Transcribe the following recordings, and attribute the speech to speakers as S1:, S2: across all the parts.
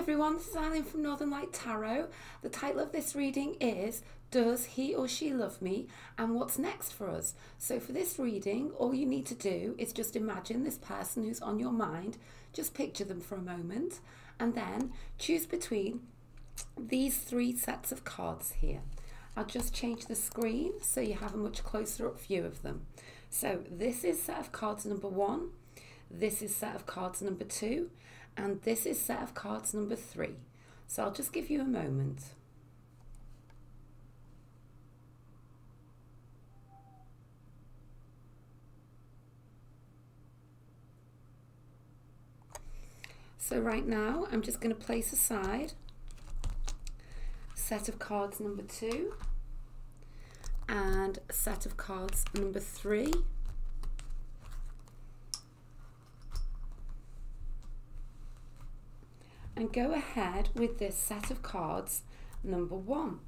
S1: everyone, this is Eileen from Northern Light Tarot. The title of this reading is Does He or She Love Me? And What's Next for Us? So, for this reading, all you need to do is just imagine this person who's on your mind, just picture them for a moment, and then choose between these three sets of cards here. I'll just change the screen so you have a much closer up view of them. So, this is set of cards number one, this is set of cards number two, and this is set of cards number three. So I'll just give you a moment. So right now I'm just going to place aside set of cards number two and set of cards number three and go ahead with this set of cards number one.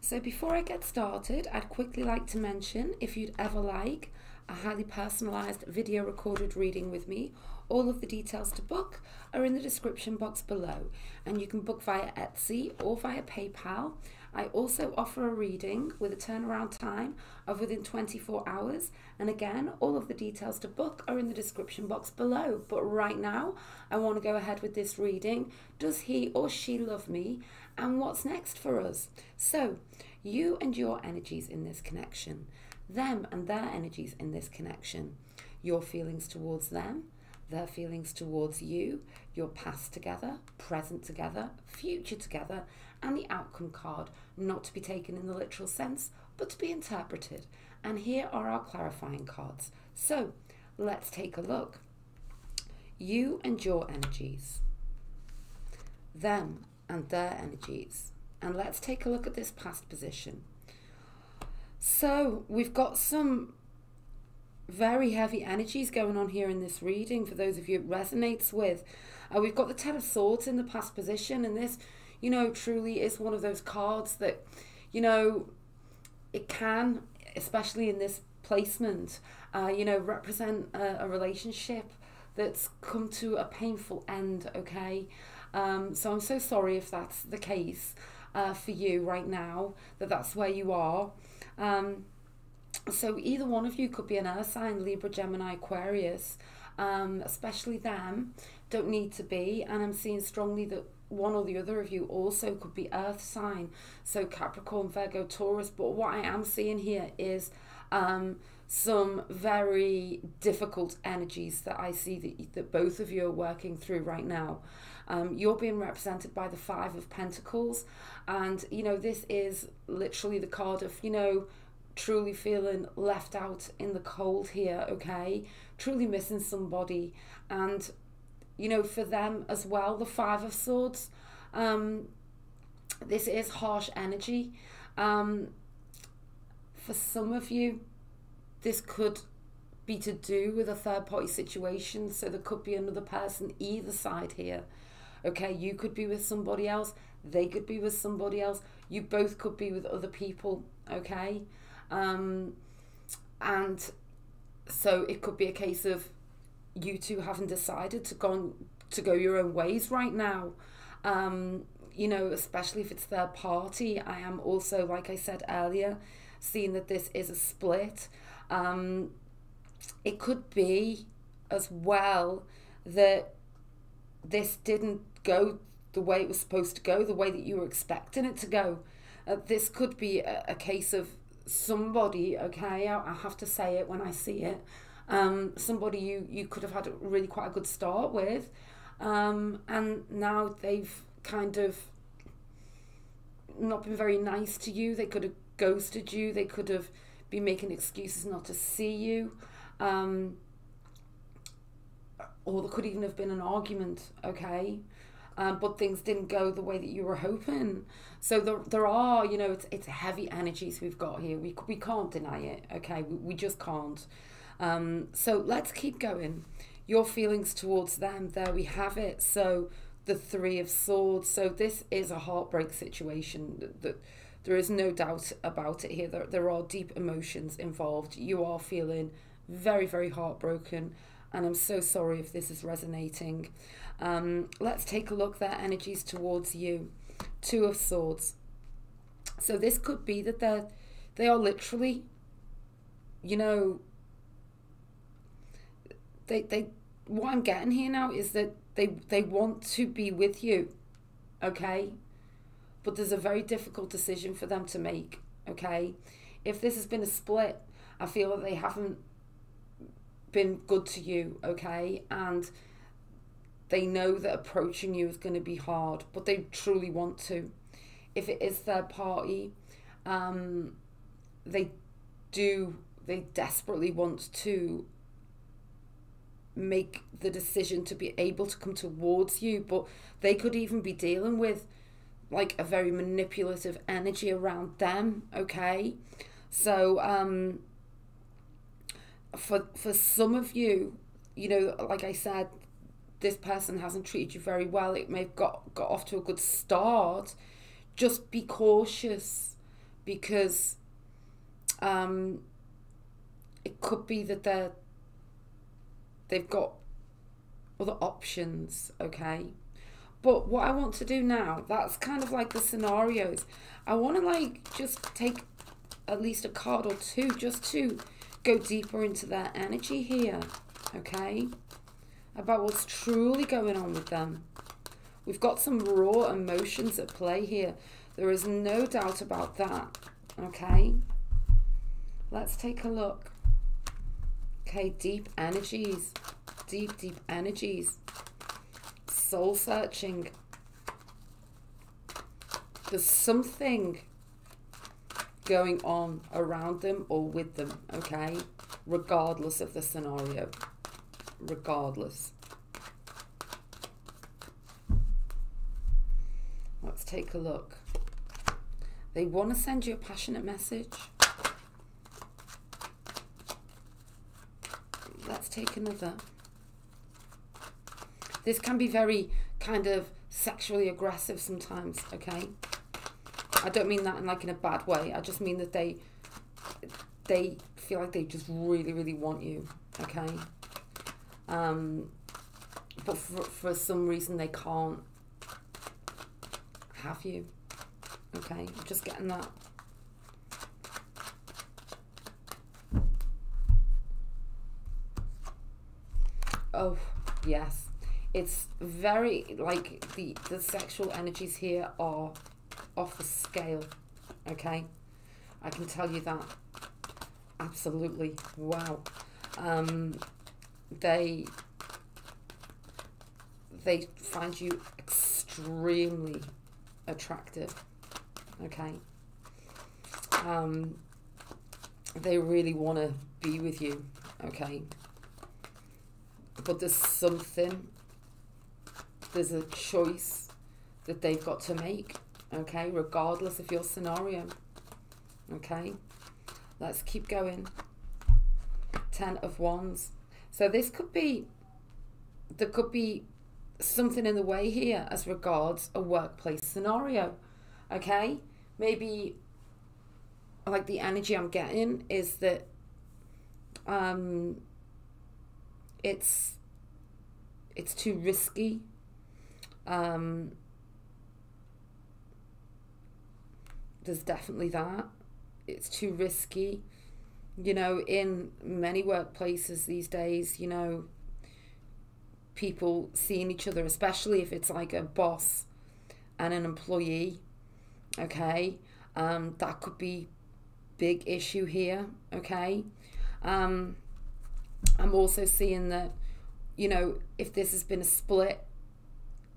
S1: So before I get started, I'd quickly like to mention if you'd ever like a highly personalised video recorded reading with me, all of the details to book are in the description box below and you can book via Etsy or via PayPal I also offer a reading with a turnaround time of within 24 hours. And again, all of the details to book are in the description box below. But right now, I want to go ahead with this reading. Does he or she love me? And what's next for us? So, you and your energies in this connection, them and their energies in this connection, your feelings towards them, their feelings towards you, your past together, present together, future together, and the outcome card, not to be taken in the literal sense, but to be interpreted. And here are our clarifying cards. So let's take a look. You and your energies, them and their energies. And let's take a look at this past position. So we've got some very heavy energies going on here in this reading for those of you it resonates with. Uh, we've got the Ten of Swords in the past position, and this you know, truly is one of those cards that, you know, it can, especially in this placement, uh, you know, represent a, a, relationship that's come to a painful end, okay? Um, so I'm so sorry if that's the case uh, for you right now, that that's where you are. Um, so either one of you could be an earth sign, Libra, Gemini, Aquarius, um, especially them, don't need to be. And I'm seeing strongly that one or the other of you also could be earth sign. So capricorn virgo taurus. But what i am seeing here is um some very difficult energies that i see that, that both of you are working through right now. Um, you're being represented by the five of pentacles. And you know this is literally the card of you know truly feeling left out in the cold here okay truly missing somebody and you know, for them as well, the Five of Swords. Um, this is harsh energy. Um, for some of you, this could be to do with a third party situation. So there could be another person either side here. Okay, you could be with somebody else, they could be with somebody else, you both could be with other people. Okay, um, and so it could be a case of you two haven't decided to go to go your own ways right now. Um, you know, especially if it's third party. I am also, like I said earlier, seeing that this is a split. Um, it could be as well that this didn't go the way it was supposed to go, the way that you were expecting it to go. Uh, this could be a, a, case of somebody, okay, I, I have to say it when I see it, um, somebody you, you could have had a really quite a good start with. Um, and now they've kind of not been very nice to you. They could have ghosted you. They could have been making excuses not to see you. Um, or there could even have been an argument, okay? Um, but things didn't go the way that you were hoping. So there, there are, you know, it's, it's heavy energies we've got here. We, we can't deny it, okay? We, we just can't. Um, so let's keep going. Your feelings towards them, there we have it. So the Three of Swords. So this is a heartbreak situation. That There is no doubt about it here. There, there are deep emotions involved. You are feeling very, very heartbroken, and I'm so sorry if this is resonating. Um, let's take a look their energies towards you. Two of Swords. So this could be that they're they are literally, you know, they they what I'm getting here now is that they they want to be with you, okay, but there's a very difficult decision for them to make, okay. If this has been a split, I feel that they haven't been good to you, okay, and they know that approaching you is going to be hard, but they truly want to. If it is third party, um, they do, they desperately want to make the decision to be able to come towards you, but they could even be dealing with like a very manipulative energy around them, okay? So, um, for for some of you, you know, like I said, this person hasn't treated you very well. It may have got got off to a good start. Just be cautious because um, it could be that they're they've got other options. Okay. But what I want to do now, that's kind of like the scenarios. I want to like just take at least a card or two just to go deeper into their energy here. Okay about what's truly going on with them. We've got some raw emotions at play here. There is no doubt about that. Okay? Let's take a look. Okay, deep energies. Deep, deep energies. Soul searching. There's something going on around them or with them, okay? Regardless of the scenario regardless. Let's take a look. They want to send you a passionate message. Let's take another. This can be very kind of sexually aggressive sometimes, okay? I don't mean that in like in a bad way. I just mean that they they feel like they just really, really want you, okay? Um, but for, for some reason they can't have you. Okay, I'm just getting that. Oh, yes. It's very, like, the, the sexual energies here are off the scale. Okay? I can tell you that. Absolutely. Wow. Um, they they find you extremely attractive okay? Um they really want to be with you okay? But there's something there's a choice that they've got to make okay? Regardless of your scenario okay? Let's keep going. Ten of wands so this could be, there could be something in the way here as regards a workplace scenario. Okay? Maybe like the energy I'm getting is that um it's it's too risky. Um there's definitely that. It's too risky you know, in many workplaces these days, you know, people seeing each other, especially if it's like a boss and an employee, okay, um, that could be big issue here, okay. Um, I'm also seeing that, you know, if this has been a split,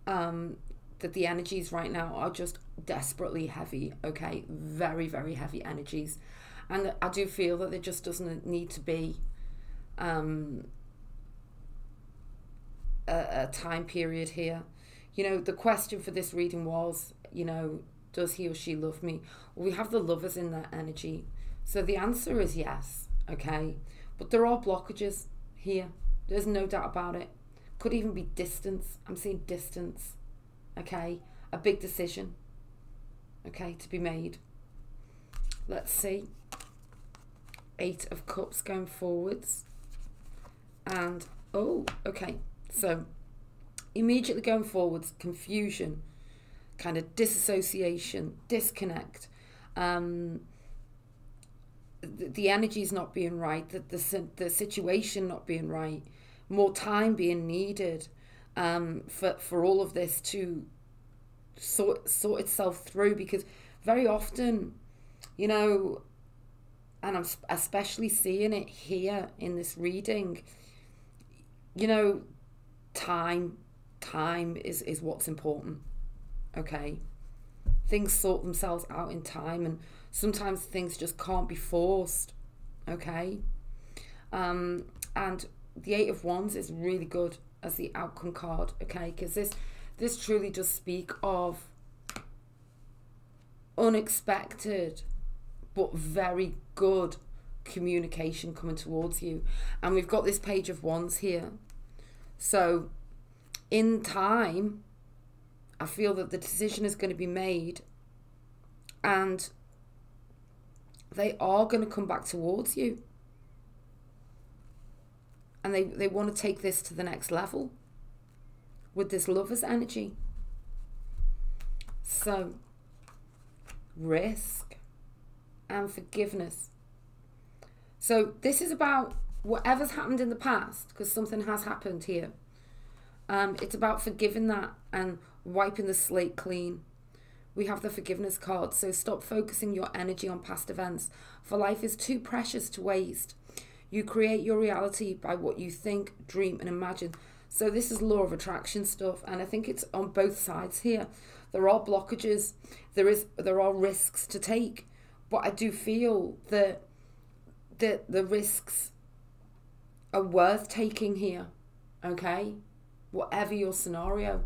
S1: um, that the energies right now are just desperately heavy, okay, very, very heavy energies and I do feel that there just doesn't need to be um, a, a time period here. You know, the question for this reading was, you know, does he or she love me? We have the lovers in that energy. So the answer is yes, okay? But there are blockages here. There's no doubt about it. Could even be distance. I'm seeing distance, okay? A big decision, okay, to be made let's see. Eight of Cups going forwards. And, oh, okay. So, immediately going forwards, confusion, kind of disassociation, disconnect. Um, the, the energy is not being right, the, the, the situation not being right, more time being needed um, for, for all of this to sort, sort itself through because very often, you know, and I'm especially seeing it here in this reading, you know, time, time is, is what's important. Okay. Things sort themselves out in time and sometimes things just can't be forced. Okay. Um, and the eight of wands is really good as the outcome card. Okay. Because this, this truly does speak of unexpected but very good communication coming towards you. And we've got this page of wands here. So in time, I feel that the decision is going to be made and they are going to come back towards you. And they, they want to take this to the next level with this lover's energy. So, risk and forgiveness. So, this is about whatever's happened in the past, because something has happened here. Um, it's about forgiving that and wiping the slate clean. We have the forgiveness card, so stop focusing your energy on past events, for life is too precious to waste. You create your reality by what you think, dream, and imagine. So this is law of attraction stuff, and I think it's on both sides here. There are blockages, there is there are risks to take, but I do feel that that the risks are worth taking here. Okay? Whatever your scenario.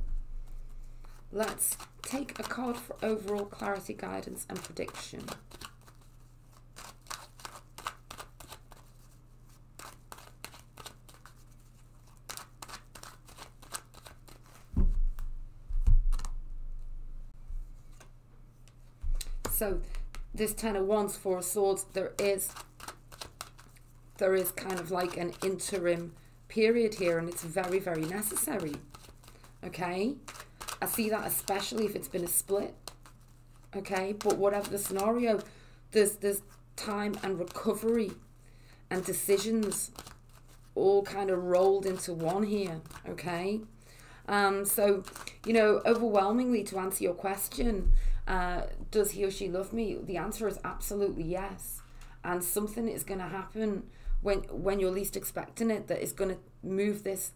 S1: Let's take a card for overall clarity, guidance, and prediction. So this Ten of Wands, Four of Swords, there is there is kind of like an interim period here and it's very, very necessary. Okay? I see that especially if it's been a split. Okay? But whatever the scenario, there's there's time and recovery and decisions all kind of rolled into one here. Okay? Um, so, you know, overwhelmingly to answer your question, uh, does he or she love me? The answer is absolutely yes. And something is going to happen when when you're least expecting it that is going to move this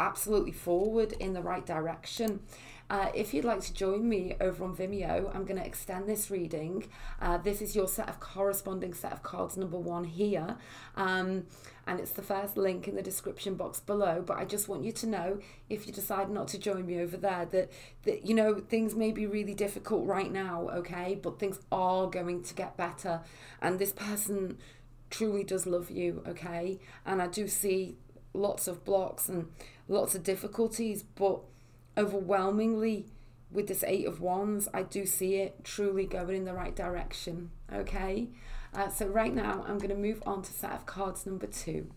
S1: absolutely forward in the right direction. Uh, if you'd like to join me over on Vimeo, I'm going to extend this reading. Uh, this is your set of corresponding set of cards number one here. Um, and it's the first link in the description box below. But I just want you to know, if you decide not to join me over there, that, that you know, things may be really difficult right now, okay? But things are going to get better. And this person truly does love you, okay? And I do see lots of blocks and lots of difficulties, but overwhelmingly with this eight of wands i do see it truly going in the right direction okay? Uh, so right now i'm going to move on to set of cards number two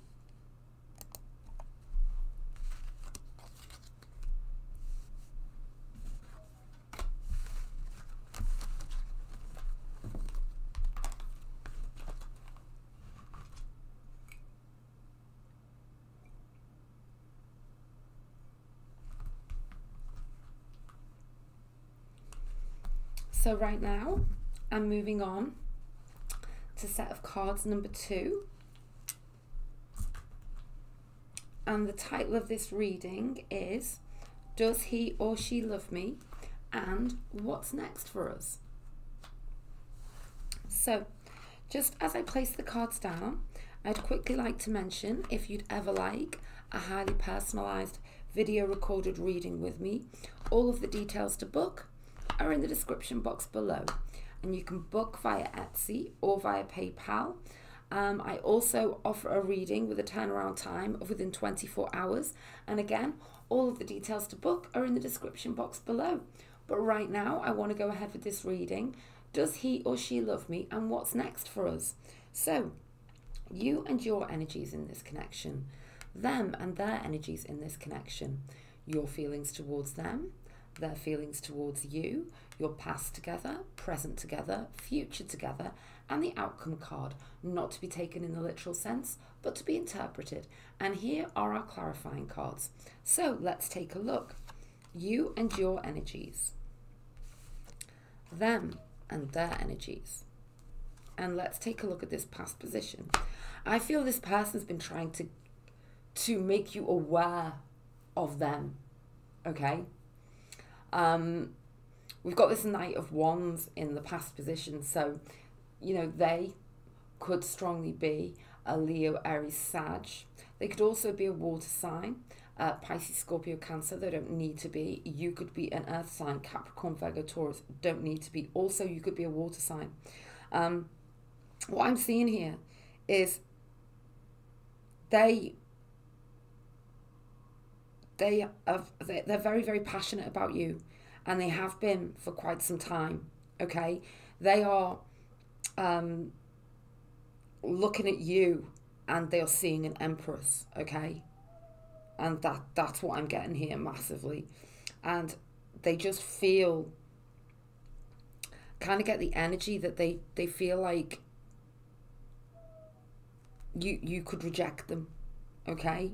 S1: So right now, I'm moving on to set of cards number two. And the title of this reading is Does He or She Love Me? And What's Next for Us? So, just as I place the cards down, I'd quickly like to mention if you'd ever like a highly personalised video recorded reading with me, all of the details to book are in the description box below. And you can book via Etsy or via PayPal. Um, I also offer a reading with a turnaround time of within 24 hours. And again, all of the details to book are in the description box below. But right now, I want to go ahead with this reading Does he or she love me? And what's next for us? So, you and your energies in this connection, them and their energies in this connection, your feelings towards them, their feelings towards you, your past together, present together, future together, and the outcome card, not to be taken in the literal sense, but to be interpreted. And here are our clarifying cards. So let's take a look. You and your energies, them and their energies. And let's take a look at this past position. I feel this person's been trying to to make you aware of them. Okay? Um we've got this Knight of Wands in the past position, so you know, they could strongly be a Leo, Aries, Sag. They could also be a water sign, uh, Pisces, Scorpio, Cancer. They don't need to be. You could be an earth sign, Capricorn, Virgo, Taurus. Don't need to be. Also, you could be a water sign. Um, what I'm seeing here is they they have they're very very passionate about you and they have been for quite some time okay they are um, looking at you and they're seeing an empress, okay? And that that's what I'm getting here massively. And they just feel kind of get the energy that they they feel like you you could reject them, okay?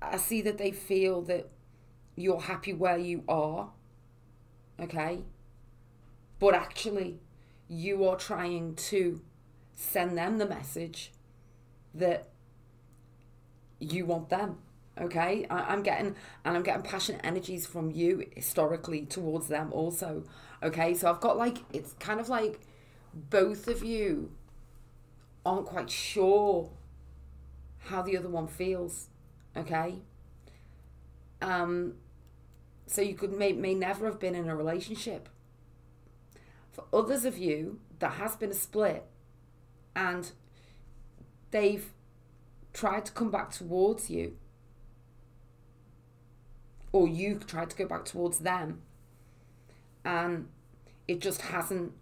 S1: I see that they feel that you're happy where you are, okay? But actually you are trying to send them the message that you want them okay? I, am getting and i'm getting passionate energies from you historically towards them also okay? So i've got like it's kind of like both of you aren't quite sure how the other one feels okay? Um so you could may, may never have been in a relationship. For others of you, there has been a split and they've tried to come back towards you, or you tried to go back towards them, and it just hasn't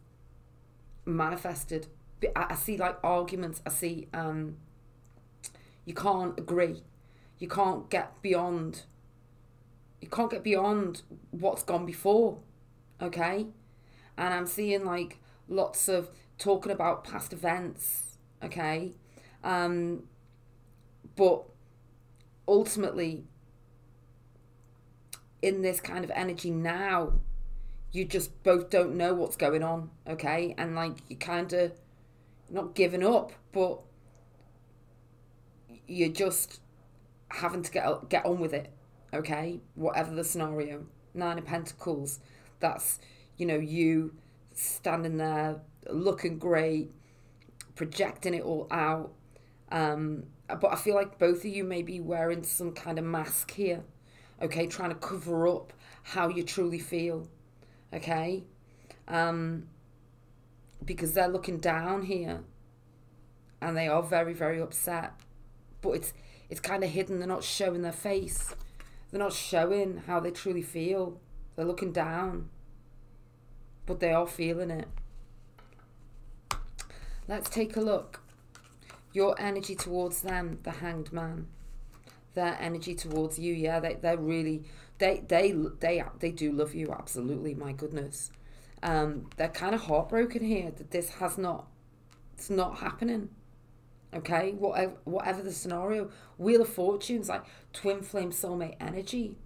S1: manifested. I see like arguments, I see um, you can't agree, you can't get beyond, you can't get beyond what's gone before, okay? and I'm seeing like lots of talking about past events, okay? Um, but ultimately, in this kind of energy now, you just both don't know what's going on, okay? And like you kind of not giving up, but you're just having to get get on with it, okay? Whatever the scenario. Nine of Pentacles. That's you know, you standing there looking great, projecting it all out. Um, but I feel like both of you may be wearing some kind of mask here, okay, trying to cover up how you truly feel, okay? Um, because they're looking down here and they are very, very upset. But it's it's kind of hidden. They're not showing their face. They're not showing how they truly feel. They're looking down but they are feeling it. Let's take a look. Your energy towards them, the hanged man. Their energy towards you, yeah, they, they're really, they, they, they, they do love you, absolutely, my goodness. Um, they're kind of heartbroken here that this has not, it's not happening. Okay, whatever, whatever the scenario, Wheel of Fortune's like twin flame soulmate energy.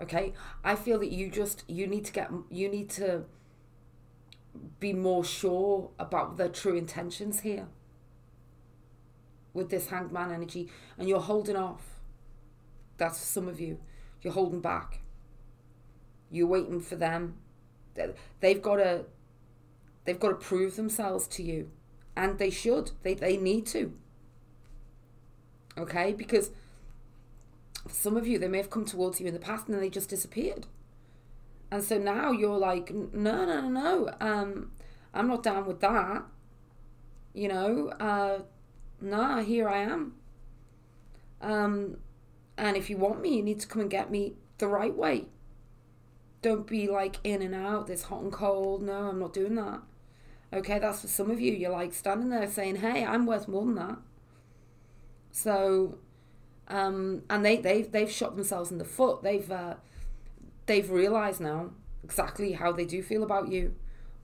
S1: Okay, I feel that you just, you need to get, you need to, be more sure about their true intentions here with this hanged man energy and you're holding off. That's for some of you. You're holding back. You're waiting for them. They've got to they've got to prove themselves to you and they should they, they need to okay because some of you they may have come towards you in the past and then they just disappeared and so now you're like, no, no, no, no. Um, I'm not down with that. You know, uh, nah, here I am. Um, and if you want me, you need to come and get me the right way. Don't be like in and out, this hot and cold. No, I'm not doing that. Okay, that's for some of you. You're like standing there saying, "Hey, I'm worth more than that." So, um, and they they've they've shot themselves in the foot. They've uh, they've realised now exactly how they do feel about you.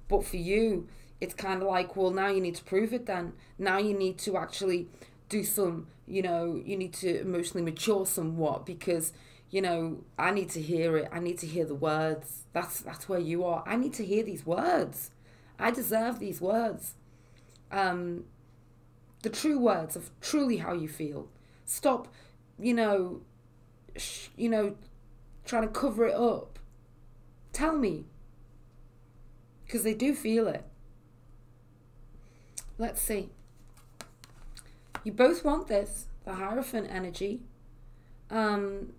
S1: But for you, it's kind of like, well, now you need to prove it. Then now you need to actually do some, you know, you need to emotionally mature somewhat because you know I need to hear it. I need to hear the words. That's that's where you are. I need to hear these words. I deserve these words. Um, the true words of truly how you feel. Stop, you know, sh- you know, trying to cover it up. Tell me. Because they do feel it. Let's see. You both want this, the Hierophant energy. Um,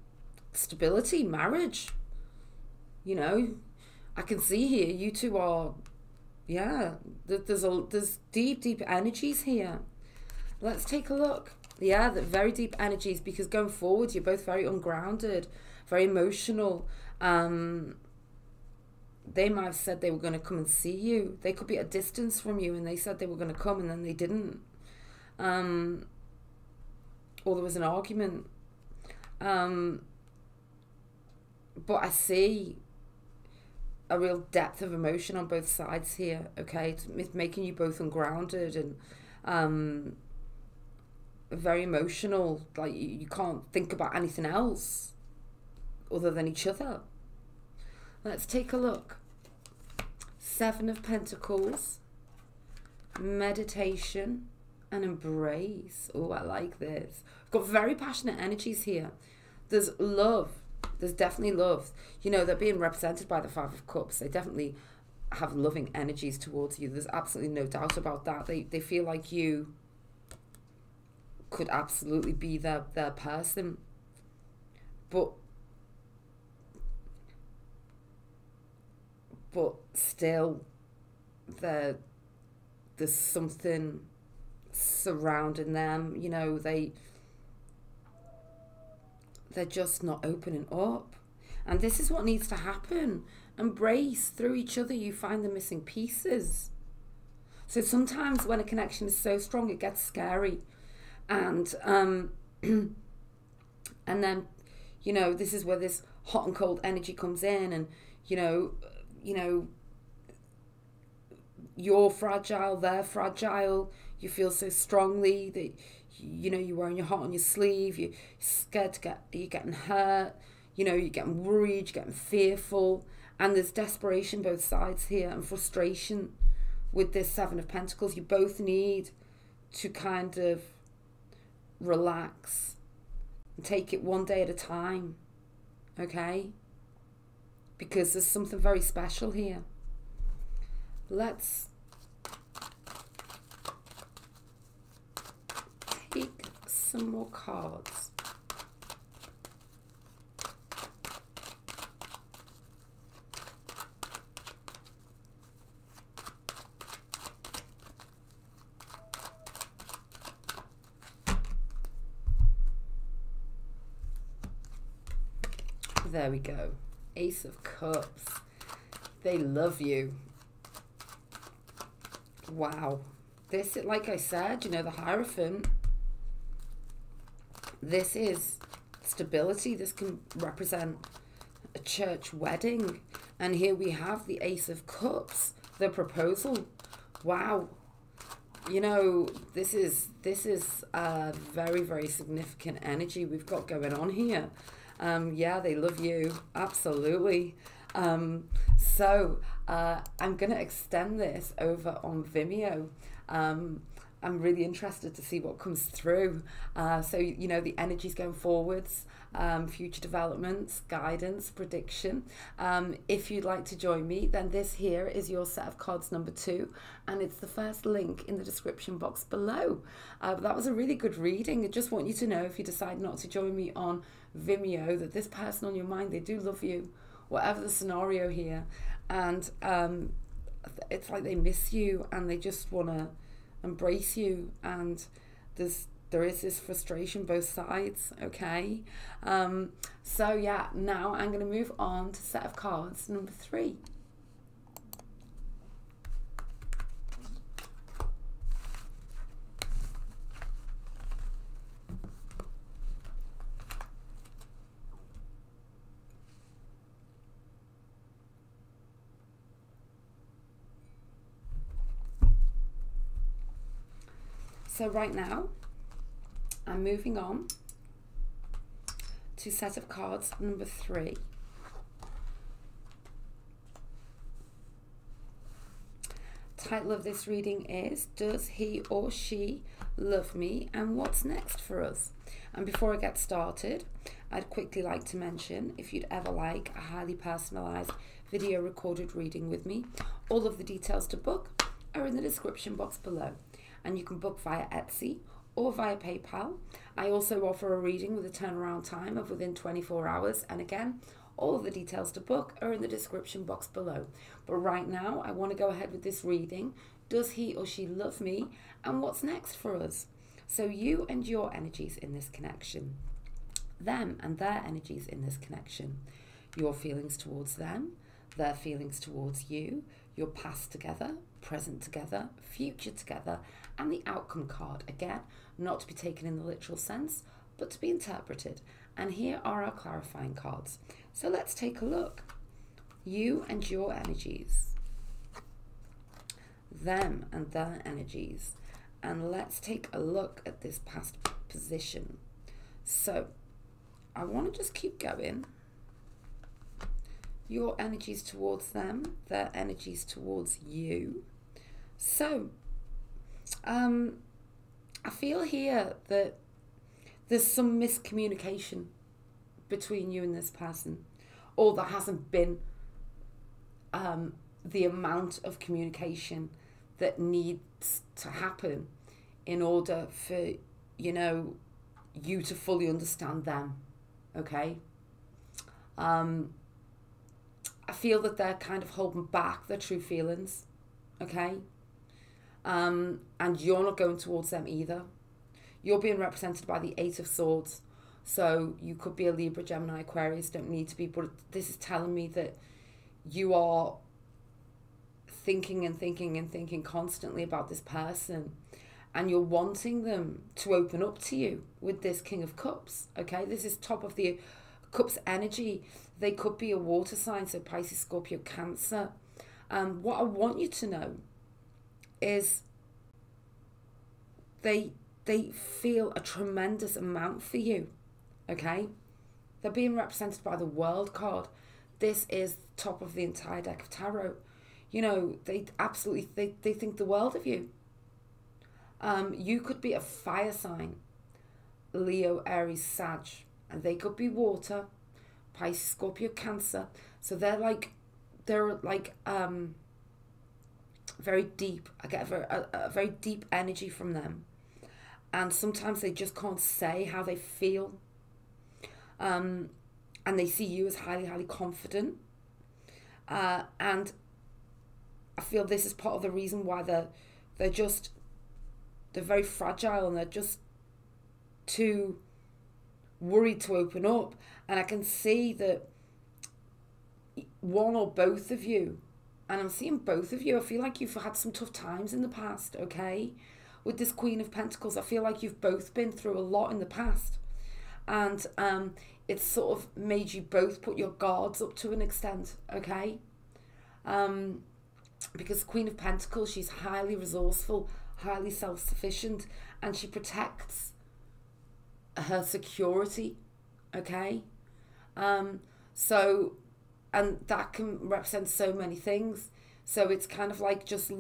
S1: stability, marriage. You know, I can see here you two are yeah, there's a there's deep, deep energies here. Let's take a look. Yeah, the very deep energies because going forward, you're both very ungrounded, very emotional. Um, they might have said they were going to come and see you. They could be at a distance from you, and they said they were going to come, and then they didn't. Um, or there was an argument. Um, but I see a real depth of emotion on both sides here. Okay, it's, making you both ungrounded and um, very emotional. Like you, you can't think about anything else other than each other. Let's take a look. Seven of Pentacles, meditation, and embrace. Oh, I like this. got very passionate energies here. There's love there's definitely love. You know, they're being represented by the Five of Cups. They definitely have loving energies towards you. There's absolutely no doubt about that. They they feel like you could absolutely be their their person. But but still there there's something surrounding them, you know, they they're just not opening up. And this is what needs to happen. Embrace through each other, you find the missing pieces. So sometimes when a connection is so strong, it gets scary. And um, and then, you know, this is where this hot and cold energy comes in, and you know, you know, you're fragile, they're fragile. You feel so strongly that you know, you're wearing your heart on your sleeve, you're scared to get, you're getting hurt, you know, you're getting worried, you're getting fearful, and there's desperation both sides here and frustration with this Seven of Pentacles. You both need to kind of relax and take it one day at a time, okay? Because there's something very special here. Let's some more cards. There we go. Ace of Cups. They love you. Wow. This, like I said, you know, the Hierophant this is stability. This can represent a church wedding. And here we have the Ace of Cups, the proposal. Wow. You know, this is this is a very, very significant energy we've got going on here. Um, yeah, they love you. Absolutely. Um, so uh, I'm going to extend this over on Vimeo. Um, I'm really interested to see what comes through. Uh, so, you know, the energies going forwards, um, future developments, guidance, prediction. Um, if you'd like to join me, then this here is your set of cards number two, and it's the first link in the description box below. Uh, that was a really good reading. I just want you to know if you decide not to join me on Vimeo that this person on your mind, they do love you, whatever the scenario here. And um, it's like they miss you and they just want to embrace you and there's there is this frustration both sides okay? Um so yeah now i'm going to move on to set of cards. Number three So right now, I'm moving on to set of cards number three. Title of this reading is Does He or She Love Me and What's Next for Us? And before I get started, I'd quickly like to mention if you'd ever like a highly personalised video recorded reading with me, all of the details to book are in the description box below. And you can book via Etsy or via PayPal. I also offer a reading with a turnaround time of within 24 hours. And again, all of the details to book are in the description box below. But right now, I want to go ahead with this reading. Does he or she love me? And what's next for us? So, you and your energies in this connection, them and their energies in this connection, your feelings towards them, their feelings towards you, your past together, present together, future together, and the outcome card. Again, not to be taken in the literal sense, but to be interpreted. And here are our clarifying cards. So let's take a look. You and your energies, them and their energies. And let's take a look at this past position. So I want to just keep going your energies towards them, their energies towards you. So, um, I feel here that there's some miscommunication between you and this person, or there hasn't been um, the amount of communication that needs to happen in order for you know you to fully understand them. Okay. Um, I feel that they're kind of holding back their true feelings, okay? Um, and you're not going towards them either. You're being represented by the Eight of Swords. So you could be a Libra, Gemini, Aquarius, don't need to be, but this is telling me that you are thinking and thinking and thinking constantly about this person and you're wanting them to open up to you with this King of Cups, okay? This is top of the Cups energy they could be a water sign, so Pisces, Scorpio, Cancer. Um, what I want you to know is they they feel a tremendous amount for you. Okay? They're being represented by the world card. This is top of the entire deck of tarot. You know, they absolutely they, they think the world of you. Um, you could be a fire sign, Leo, Aries, Sag, and they could be water Pisces, Scorpio, Cancer. So they're like, they're like um, very deep. I get a very, a, a very deep energy from them. And sometimes they just can't say how they feel. Um, and they see you as highly, highly confident. Uh, and I feel this is part of the reason why they're, they're just, they're very fragile and they're just too worried to open up. And I can see that one or both of you, and I'm seeing both of you, I feel like you've had some tough times in the past, okay? With this Queen of Pentacles, I feel like you've both been through a lot in the past. And um, it's sort of made you both put your guards up to an extent, okay? Um, because Queen of Pentacles, she's highly resourceful, highly self sufficient, and she protects her security, okay? Um, so, and that can represent so many things. So it's kind of like just,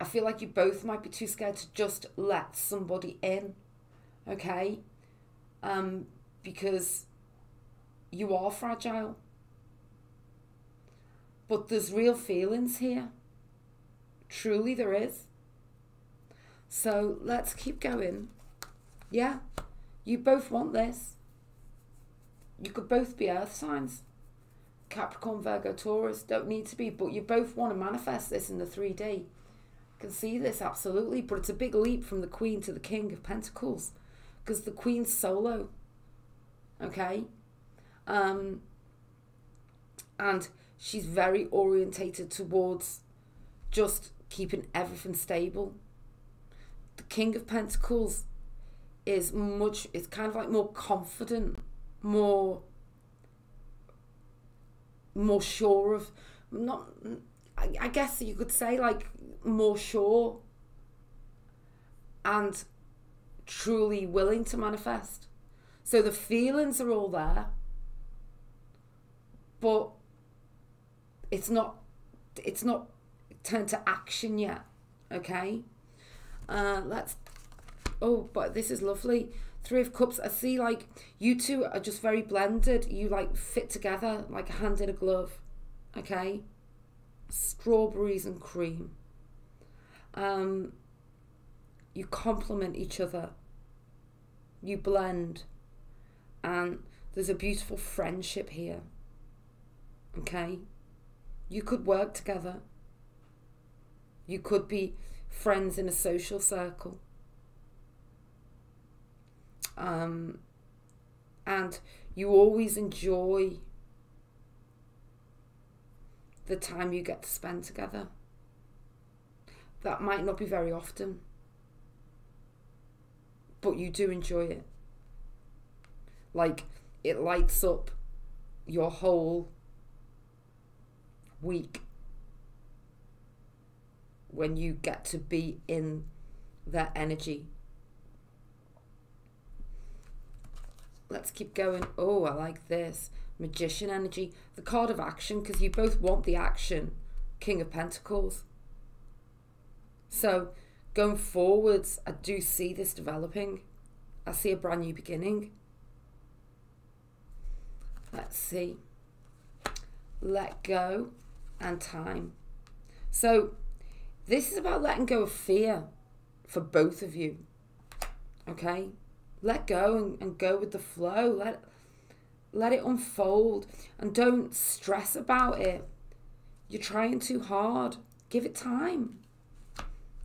S1: I feel like you both might be too scared to just let somebody in, okay? Um, because you are fragile. But there's real feelings here. Truly, there is. So let's keep going. Yeah. You both want this. You could both be earth signs. Capricorn, Virgo, Taurus don't need to be, but you both want to manifest this in the 3D. I can see this absolutely, but it's a big leap from the Queen to the King of Pentacles because the Queen's solo. Okay? Um, and she's very orientated towards just keeping everything stable. The King of Pentacles is much it's kind of like more confident more more sure of not I, I guess you could say like more sure and truly willing to manifest. So the feelings are all there, but it's not it's not turned to action yet. Okay. Uh, let's. Oh, but this is lovely. Three of Cups. I see like you two are just very blended. You like fit together like a hand in a glove. Okay. Strawberries and cream. Um, you complement each other. You blend. And there's a beautiful friendship here. Okay? You could work together. You could be friends in a social circle. Um, and you always enjoy the time you get to spend together. That might not be very often, but you do enjoy it. Like it lights up your whole week when you get to be in that energy. Let's keep going. Oh, I like this. Magician energy. The card of action, because you both want the action. King of Pentacles. So, going forwards, I do see this developing. I see a brand new beginning. Let's see. Let go and time. So, this is about letting go of fear for both of you. Okay? Let go and, and go with the flow. Let let it unfold and don't stress about it. You're trying too hard. Give it time.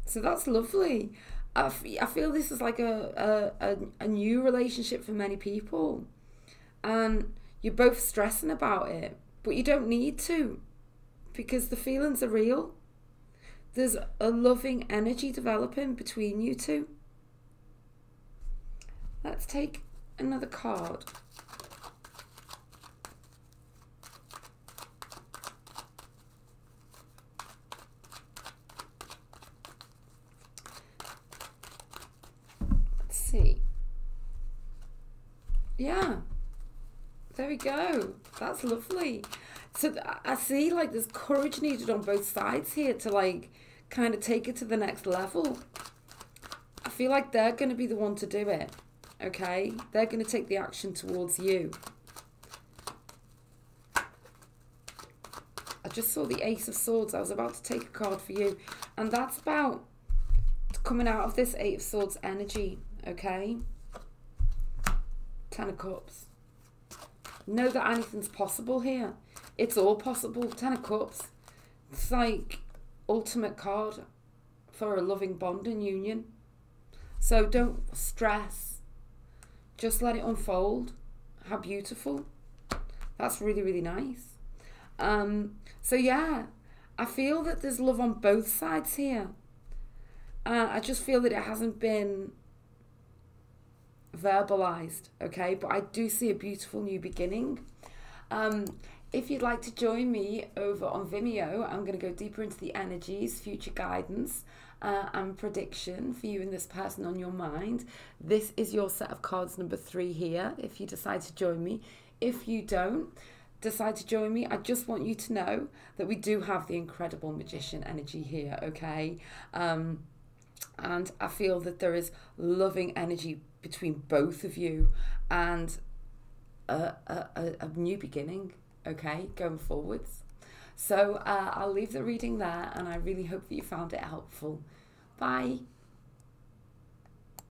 S1: So that's lovely. I, f- I feel this is like a, a, a, a new relationship for many people. And you're both stressing about it, but you don't need to because the feelings are real there's a loving energy developing between you two. Let's take another card. Let's see. Yeah. There we go. That's lovely. So I see like there's courage needed on both sides here to like kind of take it to the next level. I feel like they're going to be the one to do it. Okay? They're going to take the action towards you. I just saw the Ace of Swords. I was about to take a card for you. And that's about coming out of this Eight of Swords energy. Okay? Ten of Cups. Know that anything's possible here. It's all possible. Ten of Cups. It's like ultimate card for a loving bond and union. So don't stress. Just let it unfold. How beautiful. That's really, really nice. Um, so yeah, I feel that there's love on both sides here. Uh, I just feel that it hasn't been verbalized, okay? But I do see a beautiful new beginning. Um, if you'd like to join me over on Vimeo, I'm going to go deeper into the energies, future guidance, uh, and prediction for you and this person on your mind. This is your set of cards number three here, if you decide to join me. If you don't decide to join me, I just want you to know that we do have the incredible magician energy here, okay? Um, and I feel that there is loving energy between both of you and a, a, a new beginning okay, going forwards. So uh, I'll leave the reading there and I really hope that you found it helpful. Bye.